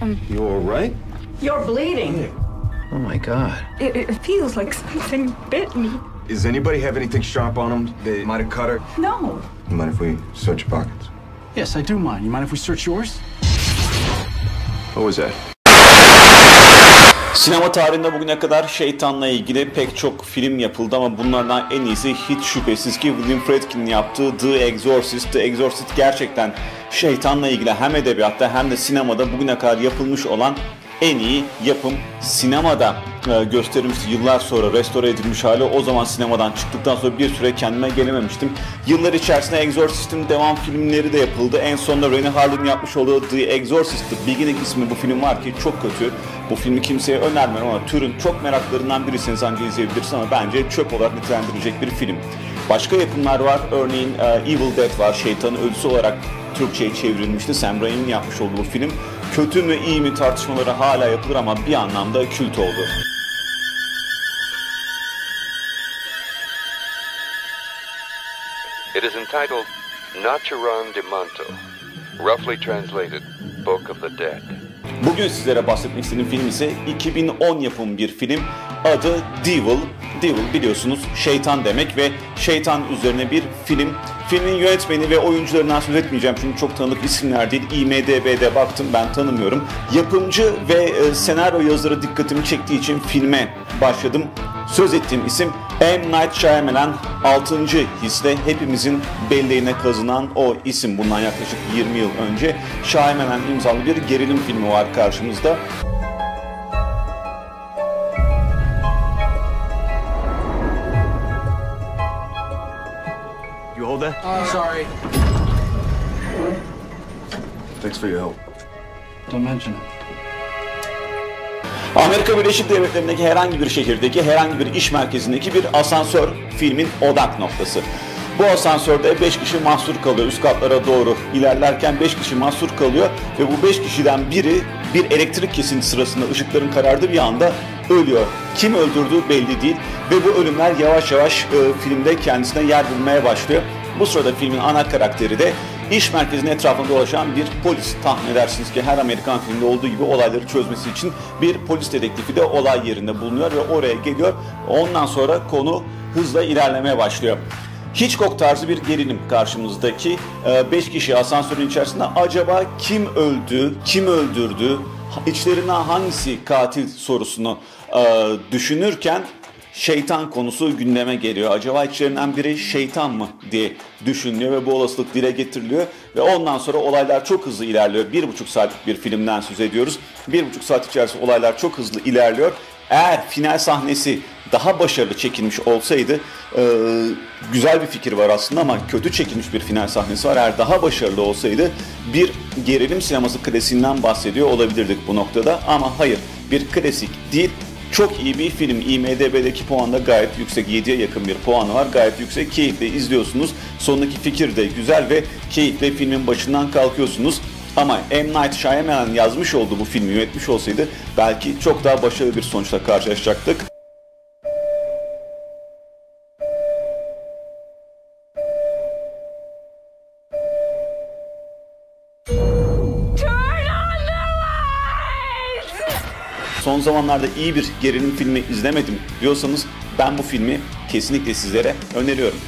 Um, you all right? You're bleeding. Oh my god. It, it feels like something bit me. Does anybody have anything sharp on them? They might have cut her. No. You mind if we search your pockets? Yes, I do mind. You mind if we search yours? What was that? Sinema tarihinde bugüne kadar şeytanla ilgili pek çok film yapıldı ama bunlardan en iyisi hiç şüphesiz ki William Friedkin'in yaptığı The Exorcist. The Exorcist gerçekten şeytanla ilgili hem edebiyatta hem de sinemada bugüne kadar yapılmış olan en iyi yapım sinemada e, gösterilmişti. Yıllar sonra restore edilmiş hali o zaman sinemadan çıktıktan sonra bir süre kendime gelememiştim. Yıllar içerisinde Exorcist'in devam filmleri de yapıldı. En sonunda Rennie Harlin'in yapmış olduğu The Exorcist, The Beginning isimli bu film var ki çok kötü. Bu filmi kimseye önermem ama türün çok meraklarından birisiniz ancak izleyebilirsiniz ama bence çöp olarak nitelendirilecek bir film. Başka yapımlar var. Örneğin e, Evil Dead var. Şeytanın Ölüsü olarak Türkçe'ye çevrilmişti. Sam Raimi'nin yapmış olduğu film. Kötü mü iyi mi tartışmaları hala yapılır ama bir anlamda kült oldu. It is entitled Nachuran de Manto, roughly translated Book of the Dead. Bugün sizlere bahsetmek istediğim film ise 2010 yapım bir film. Adı Devil. Devil biliyorsunuz şeytan demek ve şeytan üzerine bir film. Filmin yönetmeni ve oyuncularından söz etmeyeceğim çünkü çok tanıdık isimler değil. IMDB'de baktım ben tanımıyorum. Yapımcı ve e, senaryo yazarı dikkatimi çektiği için filme başladım. Söz ettiğim isim M. Night Shyamalan 6. hisle hepimizin belleğine kazınan o isim bundan yaklaşık 20 yıl önce. Shyamalan imzalı bir gerilim filmi var karşımızda. Hold that? Sorry. Thanks for your help. Don't mention it. Amerika Birleşik Devletleri'ndeki herhangi bir şehirdeki herhangi bir iş merkezindeki bir asansör filmin odak noktası. Bu asansörde 5 kişi mahsur kalıyor üst katlara doğru ilerlerken 5 kişi mahsur kalıyor ve bu 5 kişiden biri bir elektrik kesinti sırasında ışıkların karardığı bir anda ölüyor. Kim öldürdüğü belli değil ve bu ölümler yavaş yavaş e, filmde kendisine yer bulmaya başlıyor. Bu sırada filmin ana karakteri de iş merkezinin etrafında dolaşan bir polis. Tahmin edersiniz ki her Amerikan filminde olduğu gibi olayları çözmesi için bir polis dedektifi de olay yerinde bulunuyor ve oraya geliyor. Ondan sonra konu hızla ilerlemeye başlıyor. Hitchcock tarzı bir gerilim karşımızdaki 5 kişi asansörün içerisinde acaba kim öldü, kim öldürdü, içlerinden hangisi katil sorusunu e, düşünürken şeytan konusu gündeme geliyor. Acaba içlerinden biri şeytan mı diye düşünülüyor ve bu olasılık dile getiriliyor. Ve ondan sonra olaylar çok hızlı ilerliyor. Bir buçuk saatlik bir filmden söz ediyoruz. Bir buçuk saat içerisinde olaylar çok hızlı ilerliyor. Eğer final sahnesi daha başarılı çekilmiş olsaydı e, güzel bir fikir var aslında ama kötü çekilmiş bir final sahnesi var. Eğer daha başarılı olsaydı bir gerilim sineması klasiğinden bahsediyor olabilirdik bu noktada ama hayır bir klasik değil çok iyi bir film. IMDB'deki puan da gayet yüksek. 7'ye yakın bir puanı var. Gayet yüksek. Keyifle izliyorsunuz. Sondaki fikir de güzel ve keyifle filmin başından kalkıyorsunuz. Ama M. Night Shyamalan yazmış olduğu bu filmi yönetmiş olsaydı belki çok daha başarılı bir sonuçla karşılaşacaktık. Son zamanlarda iyi bir gerilim filmi izlemedim diyorsanız ben bu filmi kesinlikle sizlere öneriyorum.